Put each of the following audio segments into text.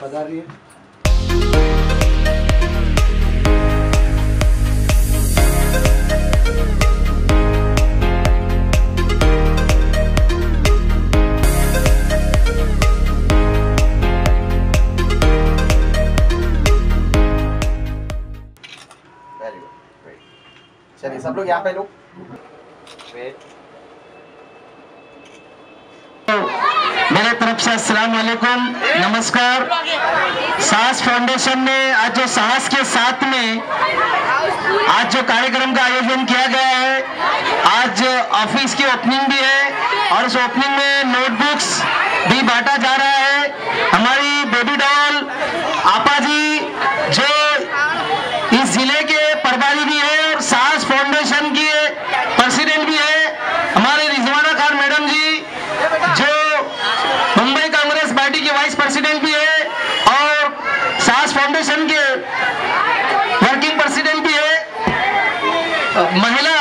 पधार रही है? वेरी गुड ग्रेट चलिए सब लोग यहाँ पे लोग। वेट मेरे तरफ़ से अस्सलाम वालेकुम, नमस्कार। साहस फाउंडेशन ने आज जो साहस के साथ में आज जो कार्यक्रम का आयोजन किया गया है, आज ऑफ़िस की ओपनिंग भी है और उस ओपनिंग में नोटबुक्स भी बांटा जा रहा है हमारी बेबी डॉल आपा जी जो इस ज़िले के प्रभारी भी है और साहस फाउंडेशन की प्रेसिडेंट भी है हमारे रिजवाना खान मैडम जी जो मुंबई कांग्रेस पार्टी के वाइस प्रेसिडेंट भी है और सास फाउंडेशन के वर्किंग प्रेसिडेंट भी है। महिला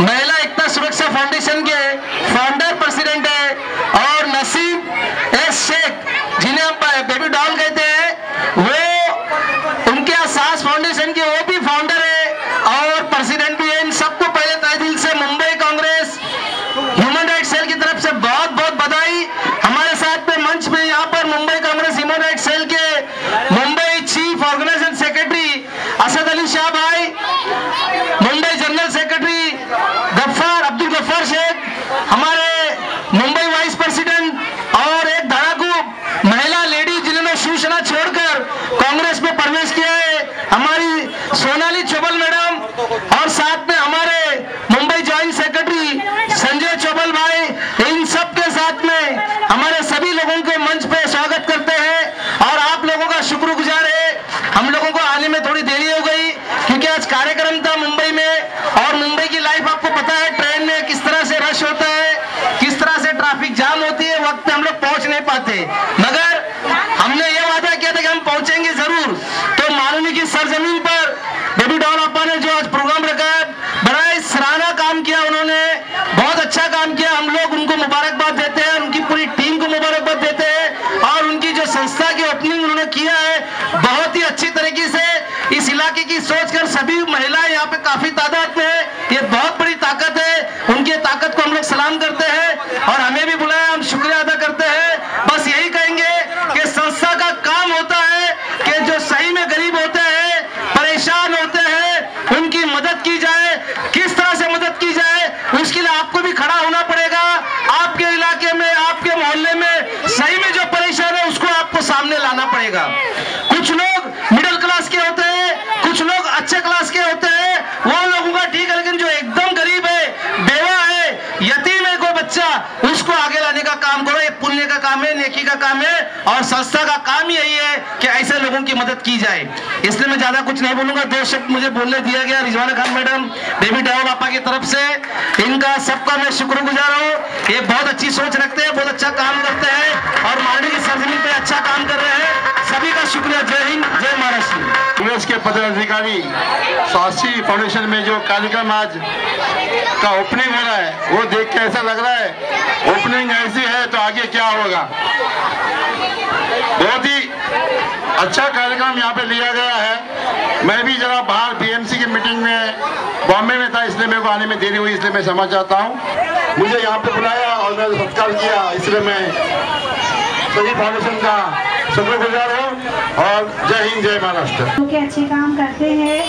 महिला एकता सुरक्षा फाउंडेशन के फाउंडर प्रेसिडेंट है और नसीम एस शेख जिन्हें हम बेबी डॉल कहते हैं वो उनके साहस फाउंडेशन के वो भी फाउंडर है और प्रेसिडेंट भी है इन सबको पहले तय दिल से Mumbai Congress human right cell की तरफ़ से बहुत बहुत बधाई हमारे साथ में मंच में यहाँ पर Mumbai Congress human right cell के Mumbai chief organisation secretary Asad Ali Shah भाई मुंबई जनरल सेक्रेटरी गफ्फार अब्दुल गफ्फार शेख हमारे मुंबई वाइस प्रेसिडेंट और एक धड़ाकू महिला लेडी जिन्होंने शिवसेना छोड़कर कांग्रेस में प्रवेश किया है हमारी सोनाली चोबल मैडम और साथ में हमारे मुंबई ज्वाइंट सेक्रेटरी संजय चोबल भाई, इन सब के साथ में हमारे सभी लोगों के मंच पे स्वागत करते हैं और आप लोगों का शुक्रगुजार है। हम लोगों को आने में थोड़ी देरी हो गई, क्योंकि आज कार्यक्रम था मुंबई में और मुंबई की लाइफ आपको पता है ट्रेन में किस तरह से रश होता है, किस तरह से ट्रैफ़िक जाम होती है, वक्त पे हम लोग पहुँच नहीं पाते मगर हमने ये वादा किया था कि हम पहुँचेंगे ज़रूर तो माननीय की सरजमीन पर बेबी डॉल अपा ने जो आज प्रोग्राम रखा है बड़ा ही सराहना काम किया उन्होंने बहुत अच्छा काम किया हम लोग उनको मुबारकबाद देते हैं उनकी पूरी टीम को मुबारकबाद देते हैं और उनकी जो संस्था की ओपनिंग उन्होंने किया है बहुत ही अच्छी तरीके से इस इलाके की सोच कर सभी महिलाएँ यहाँ पे काफ़ी तादाद में है। ये बहुत बड़ी ताकत है। उनकी ताकत को हम लोग सलाम करते हैं और हमें भी बुलाया, हम शुक्रिया अदा करते हैं। बस यही कहेंगे कि संस्था का काम होता है कि जो सही में गरीब होते हैं, परेशान होते हैं, उनकी मदद की जाए, किस तरह से मदद की जाए, उसके लिए आपको भी खड़ा होना पड़ेगा। आपके इलाके में, आपके मोहल्ले में सही में जो परेशान है, उसको आपको सामने लाना पड़ेगा कुछ लोग मिडिल क्लास के होते हैं कुछ लोग अच्छे क्लास के होते हैं वो लोगों का ठीक है लेकिन जो एकदम गरीब है बेवा है यतीम है कोई बच्चा उसको आगे लाने का काम करो ये पुण्य का काम है नेकी का काम है और संस्था का काम यही है कि ऐसे लोगों की मदद की जाए। इसलिए मैं ज़्यादा कुछ नहीं बोलूँगा। दो शब्द मुझे बोलने दिया गया, रिजवाना खान मैडम, बेबी डाओ पापा की तरफ़ से। इनका सबका मैं शुक्रगुजार हूँ। ये बहुत अच्छी सोच रखते हैं, बहुत अच्छा काम करते हैं और मालवी की सरजमीन पे अच्छा काम कर रहे हैं। सभी का शुक्रिया। जय हिंद, जय महाराष्ट्र। पदाधिकारी साहसी फाउंडेशन में जो कार्यक्रम आज का ओपनिंग हो रहा है, वो देख के ऐसा लग रहा है ओपनिंग ऐसी है तो आगे क्या होगा? बहुत ही अच्छा कार्यक्रम यहाँ पे लिया गया है। मैं भी जरा बाहर बीएमसी की मीटिंग में बॉम्बे में था, इसलिए मेरे को आने में देरी हुई, इसलिए मैं समझ जाता हूँ। मुझे यहाँ पे बुलाया और सत्कार किया, इसलिए मैं सभी फाउंडेशन का शुक्रगुजार हूँ और जय हिंद जय महाराष्ट्र। के अच्छे काम करते हैं।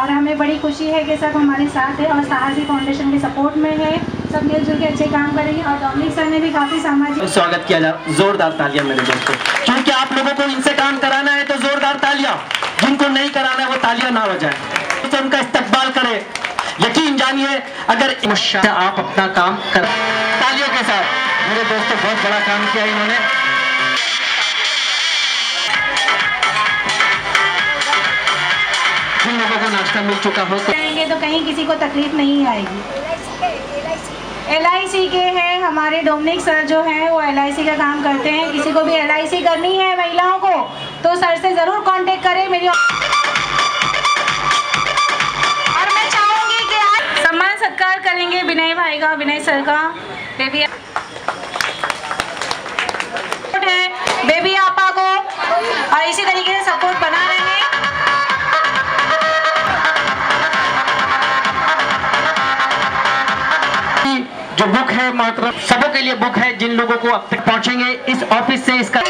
और हमें बड़ी खुशी है कि सब हमारे साथ है और साहसी फाउंडेशन के सपोर्ट में है। सब मिलजुल के अच्छे काम करेंगे और डोमिनिक सर ने भी काफ़ी सामाजिक स्वागत किया जा जोरदार तालियाँ मेरे दोस्तों। क्योंकि आप लोगों को इनसे काम कराना है तो जोरदार तालियाँ। जिनको नहीं कराना है वो तालियाँ ना बजाएँ। तो उनका इस्तेमाल करें। यकीन जानिए अगर आप अपना काम कर तालियों के साथ। मेरे दोस्तों बहुत बड़ा काम किया इन्होंने। लोगों को नाश्ता मिल चुका हो तो। रहेंगे तो कहीं किसी को तकलीफ़ नहीं आएगी। एल के हैं, हमारे डोमिनिक सर जो हैं, वो एल का काम करते हैं। किसी को भी एल करनी है महिलाओं को तो सर से ज़रूर कांटेक्ट करें मेरी और मैं चाहूँगी कि आज सम्मान सत्कार करेंगे विनय भाई का, विनय सर का। बेबी आपा को, और इसी तरीके जो बुक है मात्र, सबों के लिए बुक है जिन लोगों को अब तक पहुँचेंगे। इस ऑफ़िस से इसका